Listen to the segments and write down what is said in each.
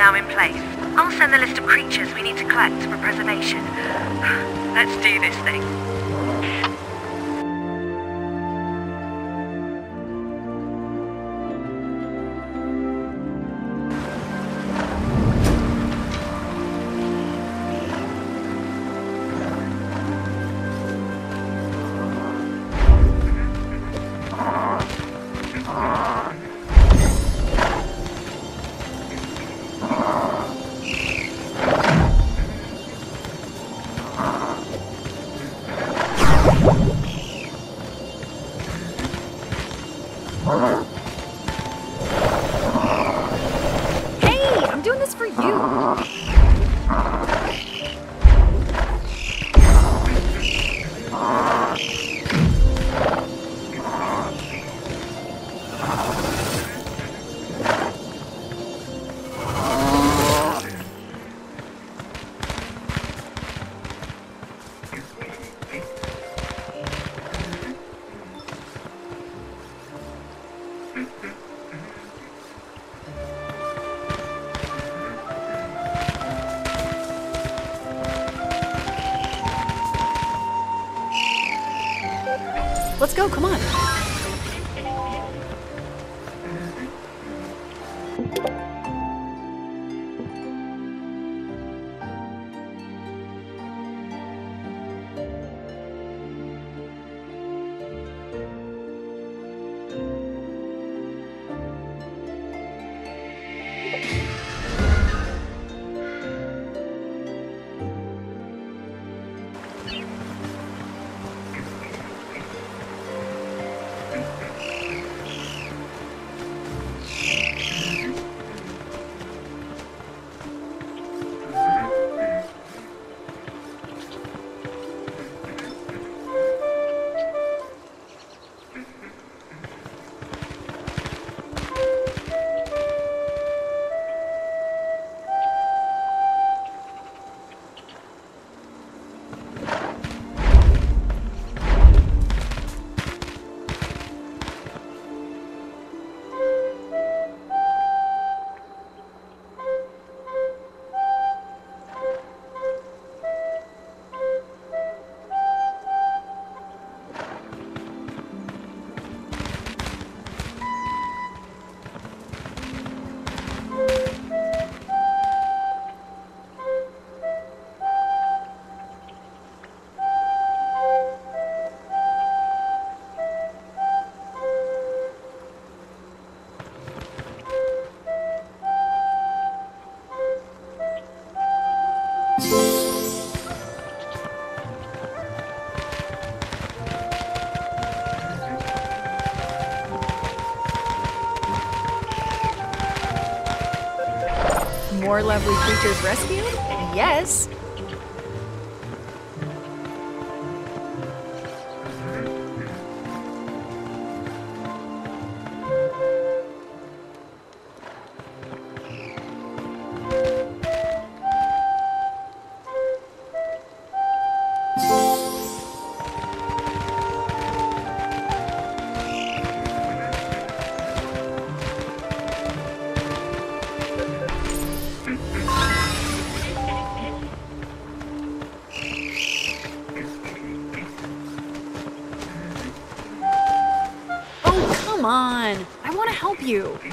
now in place. I'll send the list of creatures we need to collect for preservation. Let's do this thing. Let's go, come on. More lovely creatures rescued? Yes. You.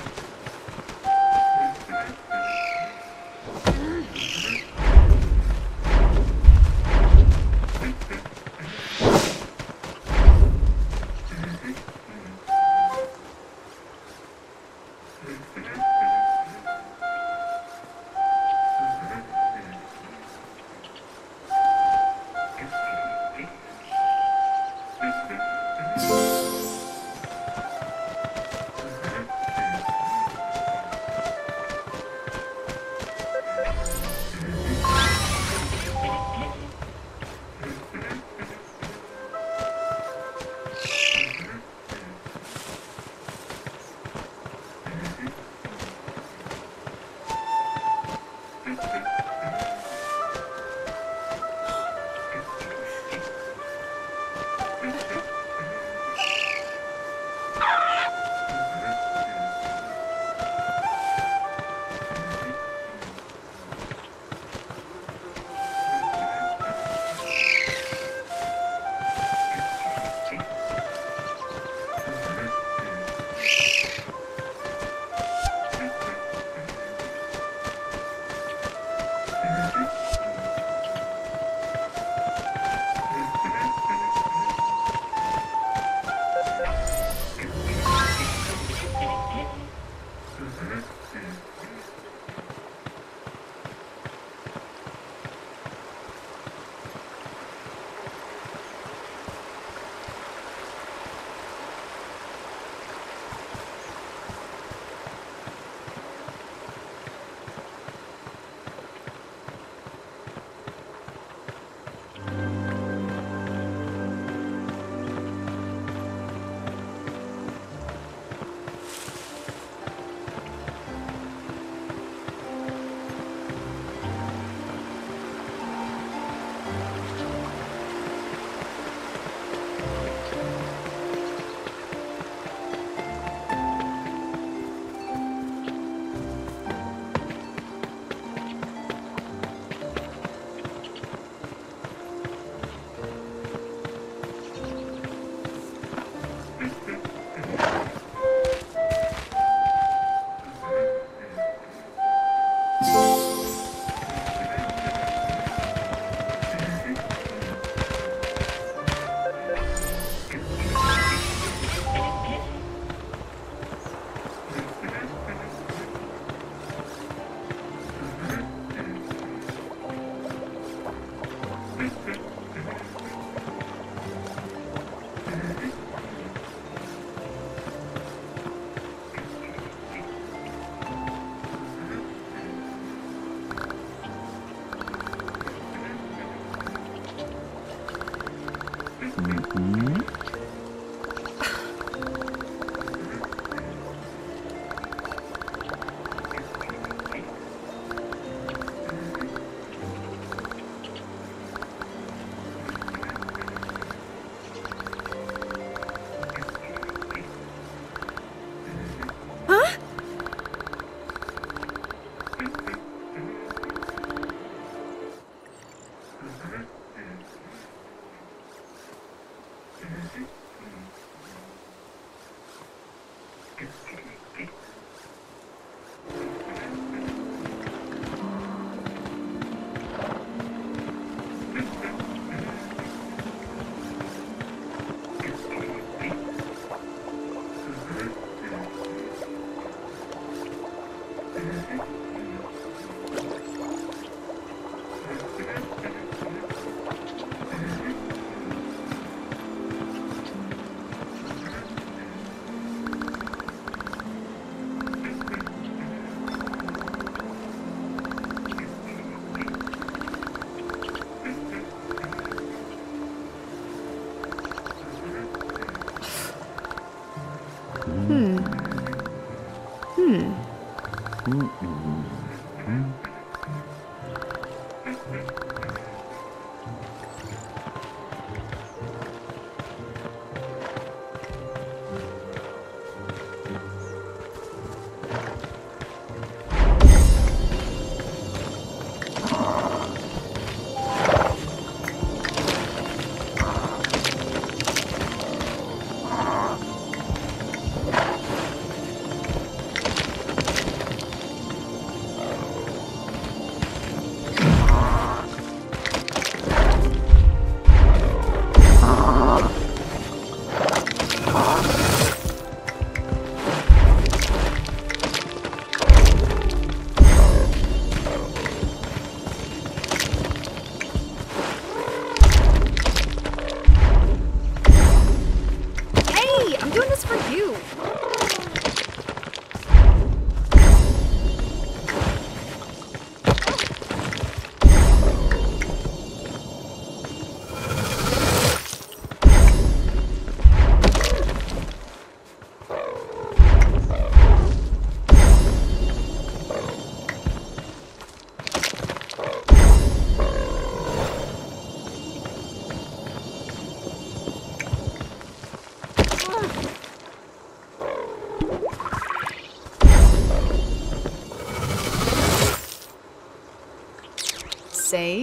I'm doing this for you.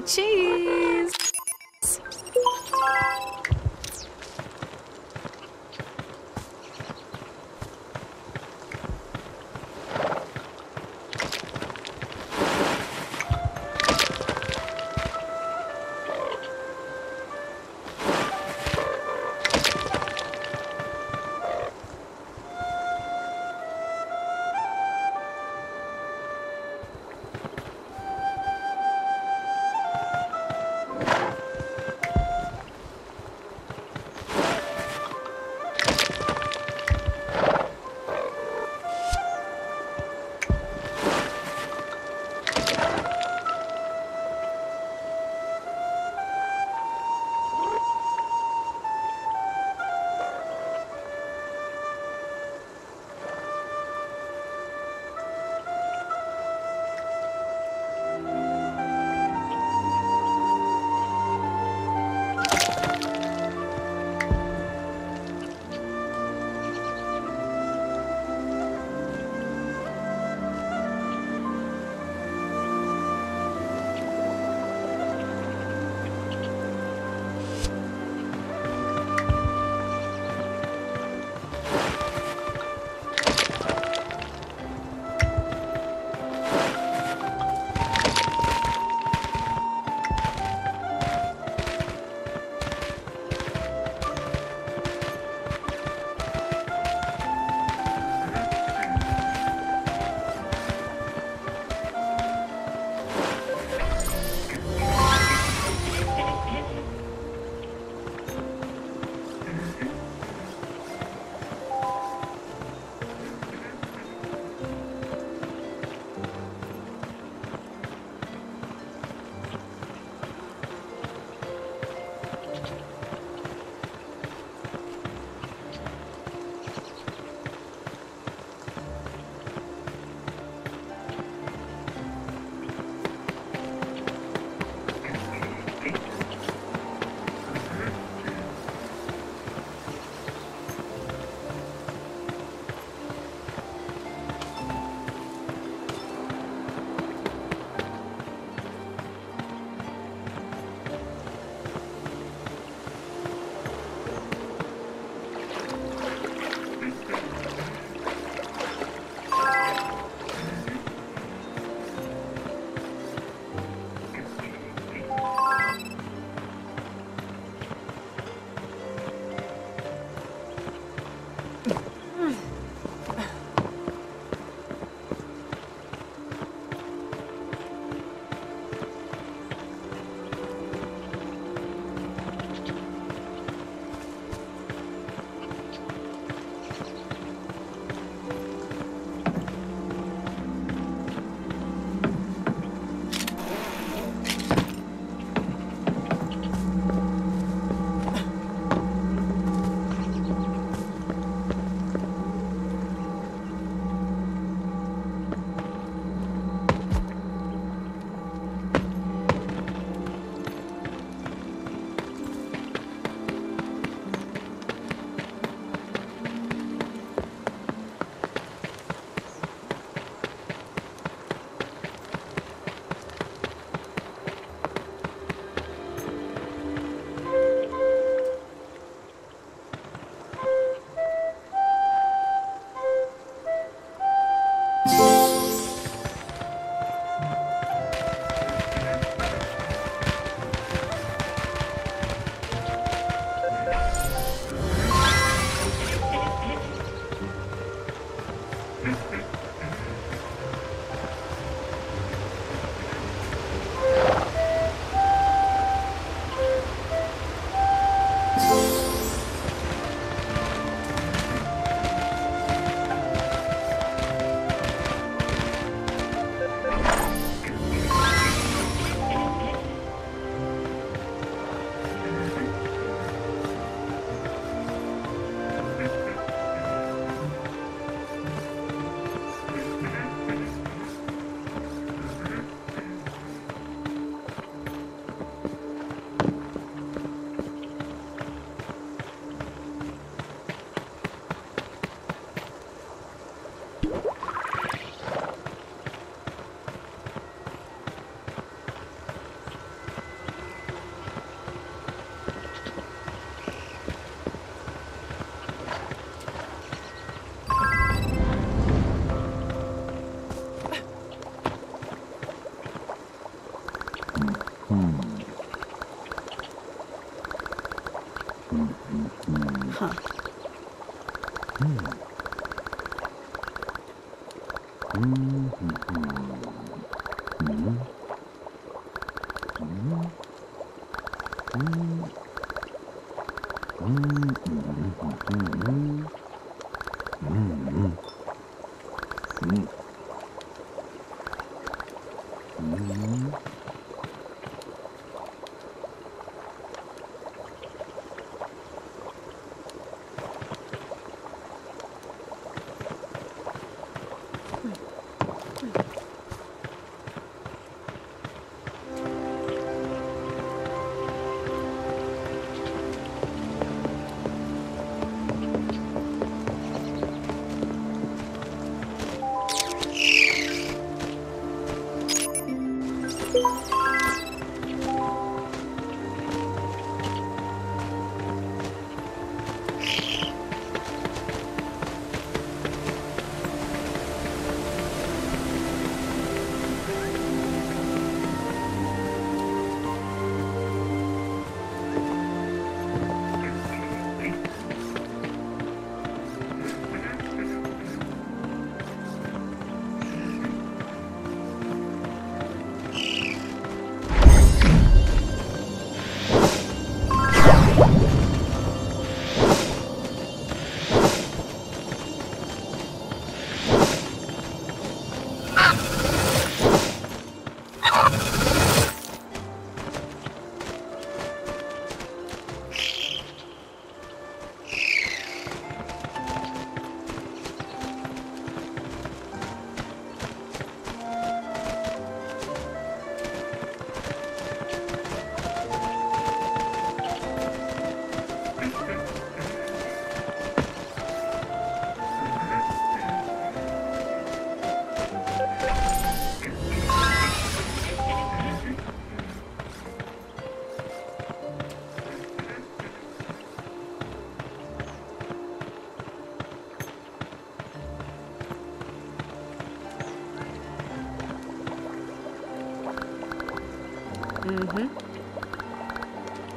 Cheese. Mm-hmm.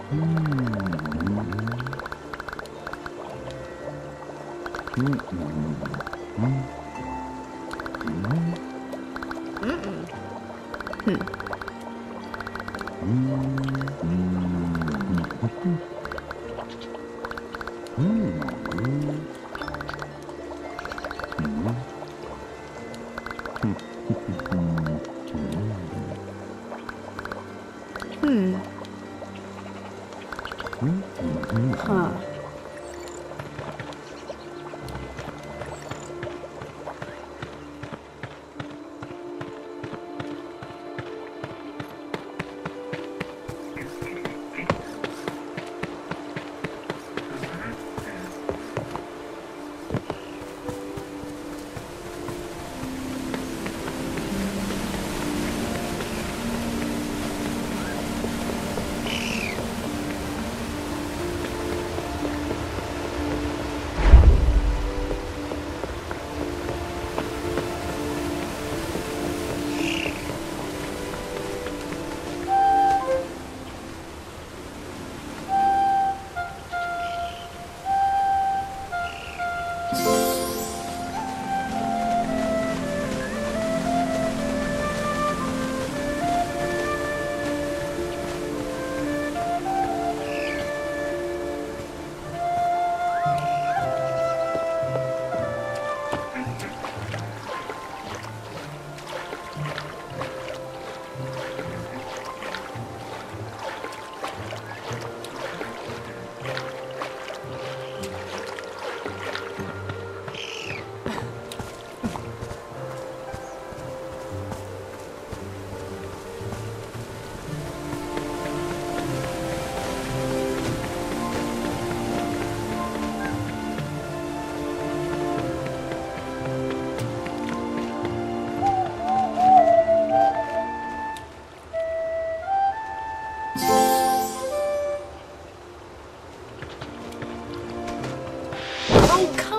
Hmm.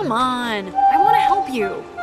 Come on. I want to help you.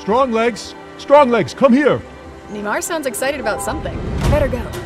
Strong legs! Strong legs, come here! Nimar sounds excited about something. Better go.